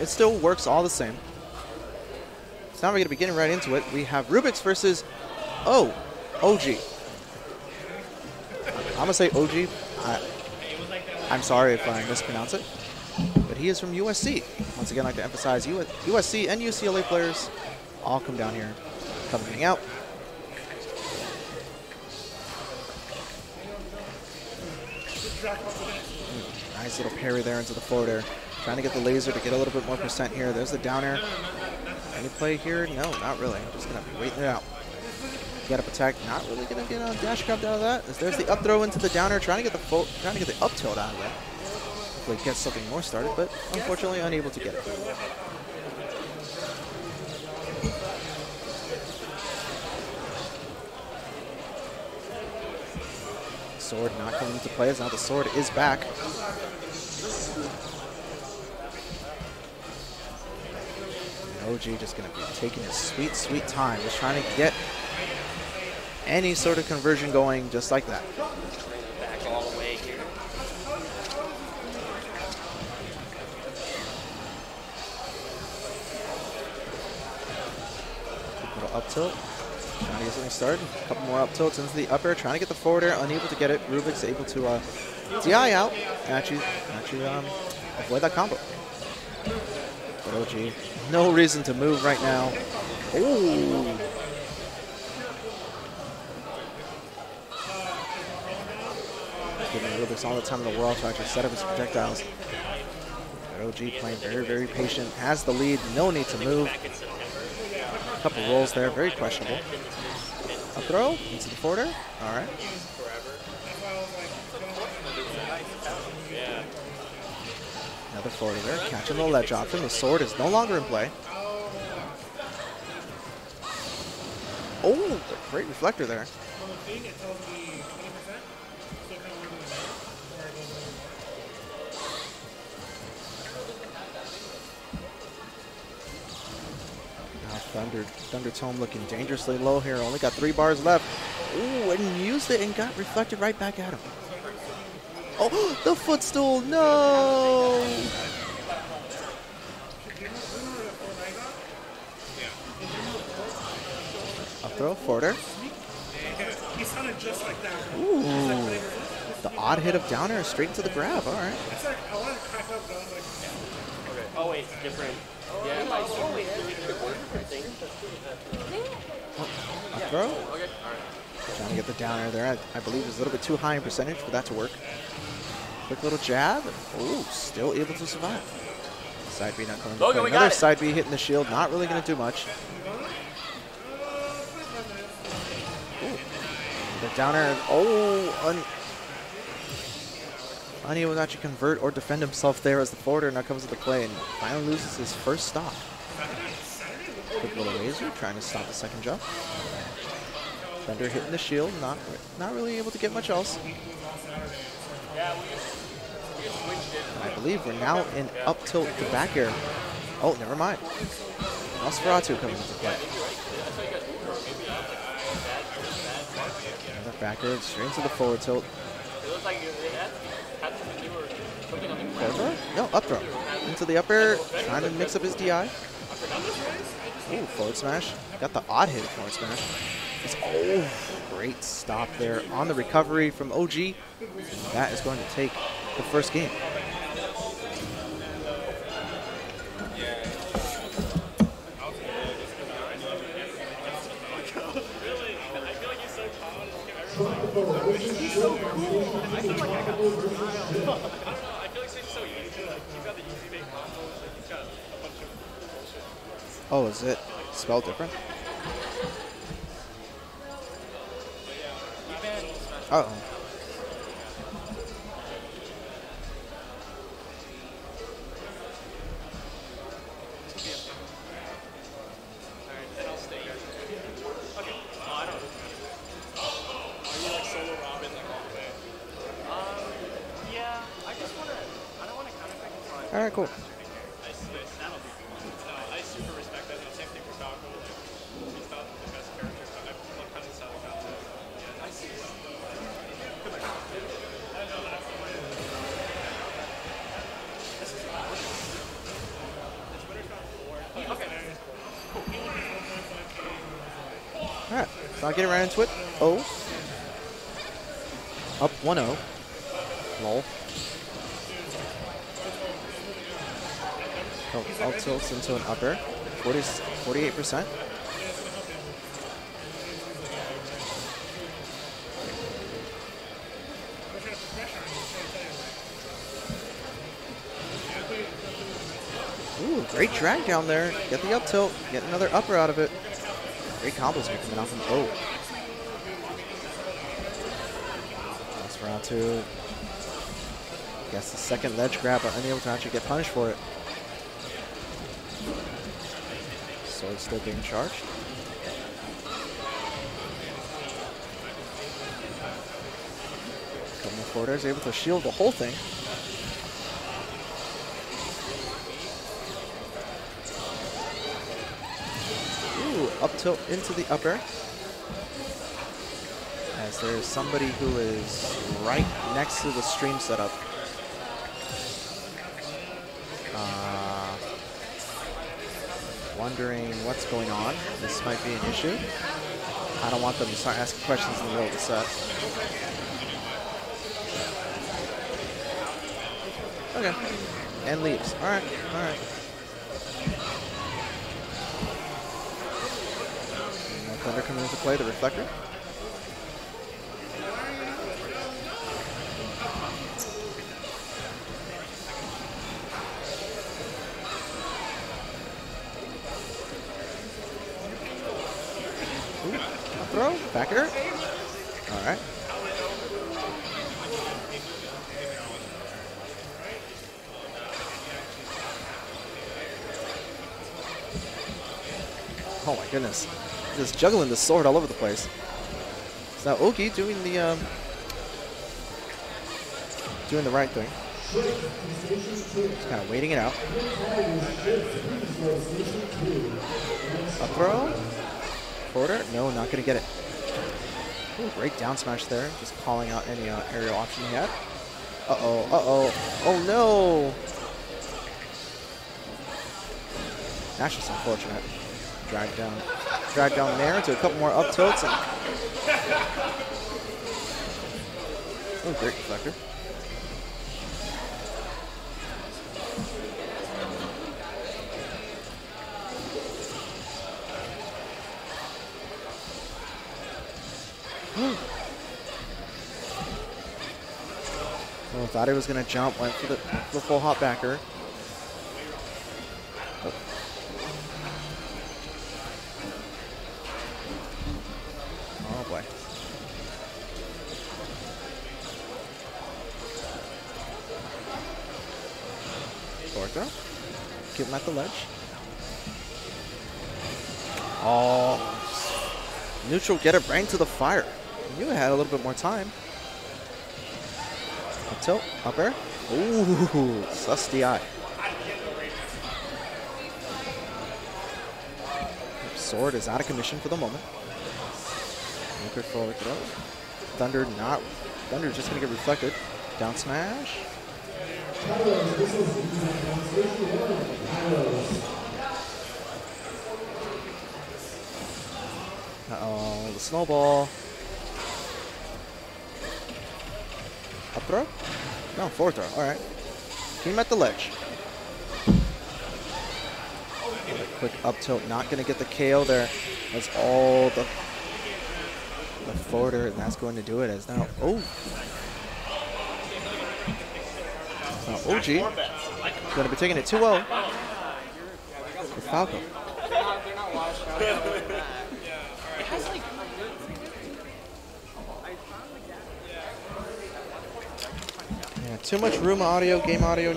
it still works all the same. So now we're going to be getting right into it. We have Rubik's versus oh, O, OG. I'm going to say OG. I, I'm sorry if I mispronounce it. But he is from USC. Once again, I'd like to emphasize USC and UCLA players all come down here, come hang out. Nice little parry there into the float air. Trying to get the laser to get a little bit more percent here. There's the down air. Any play here? No, not really. I'm just going to be waiting it out. Get up attack, not really going to get a dash grab out of that. There's the up throw into the downer, trying to get the trying to get the up tilt out of it. Hopefully get something more started, but unfortunately unable to get it. Sword not coming into play as now the sword is back. OG just going to be taking his sweet, sweet time, just trying to get any sort of conversion going just like that. Back all the way here. Little up tilt. Trying to get something started. A couple more up tilts into the upper. Trying to get the forward air. Unable to get it. Rubik's able to uh, DI out and actually, actually um, avoid that combo. But OG, no reason to move right now. Ooh. Giving Rubik's all the time in the world to actually set up his projectiles. But OG playing very, very patient. Has the lead. No need to move. A couple rolls there. Very questionable. A throw into the forward air. All right. Another forward there, catching the ledge option. The sword is no longer in play. Oh, great reflector there. Thunder, Thunder Tome looking dangerously low here. Only got three bars left. Ooh, and used it and got reflected right back at him. Oh, the footstool, no! Up throw, forwarder. He sounded just like that. Ooh, the odd hit of downer straight into the grab, all right. It's like, I wanted to crack up, but I was like, Oh wait, different. Yeah, oh, my oh, different thing. Up throw. Trying to get the downer there. I, I believe it's a little bit too high in percentage for that to work. Quick little jab. Ooh, still able to survive. Side B not coming Logan, play. we got Another side B hitting the shield. Not really going to do much. Ooh. The downer. Oh, un unable to actually convert or defend himself there as the forwarder now comes to the play and finally loses his first stop. Quick little laser trying to stop the second jump. Thunder hitting the shield, not not really able to get much else. I believe we're now in up tilt to back air. Oh, never mind. Nosferatu coming into play. Another back air straight into the forward tilt. Forward? No, up throw. Into the up air, trying to mix up his DI. Ooh, forward smash. Got the odd hit forward smash. It's, oh, great stop there on the recovery from OG. That is going to take the first game. Oh, is it spelled different? Until I. All right, cool. Alright, so I'll get right into it. Oh. Up 1 0. Lol. Oh, up tilts into an upper. 40, 48%. Ooh, great drag down there. Get the up tilt. Get another upper out of it. Great combos here coming out from Oh. That's round two. Guess the second ledge grab, but unable to actually get punished for it. Sword still being charged. Coming forward, is able to shield the whole thing. Ooh, up tilt into the upper. As there's somebody who is right next to the stream setup. Uh, wondering what's going on. This might be an issue. I don't want them to start asking questions in the middle of the set. Okay. And leaves. Alright, alright. More Thunder coming into play, the reflector. Throw, back air. All right. Oh my goodness. Just juggling the sword all over the place. So now Ohgi doing the um, doing the right thing. Just kind of waiting it out. Up throw. Forwarder? No, not gonna get it. Ooh, great down smash there. Just calling out any uh, aerial option he had. Uh-oh, uh-oh. Oh no! That's just unfortunate. Drag down. Drag down there into a couple more up tilts and Oh great reflector. Oh, thought he was gonna jump, went for the, the full hop backer. Oh. Oh Keep him at the ledge. Oh. Neutral get a brain to the fire. You had a little bit more time. Up tilt, up air. Ooh, sus DI. Sword is out of commission for the moment. Forward throw. Thunder not. Thunder just gonna get reflected. Down smash. Uh oh, the snowball. Up throw? No, forward throw. All right. Him at the ledge. Quick up tilt, not going to get the KO there. That's all the the forwarder, and that's going to do it as now. Oh. Uh, now OG going to be taking it 2-0 for Falco. Yeah, too much room audio, game audio.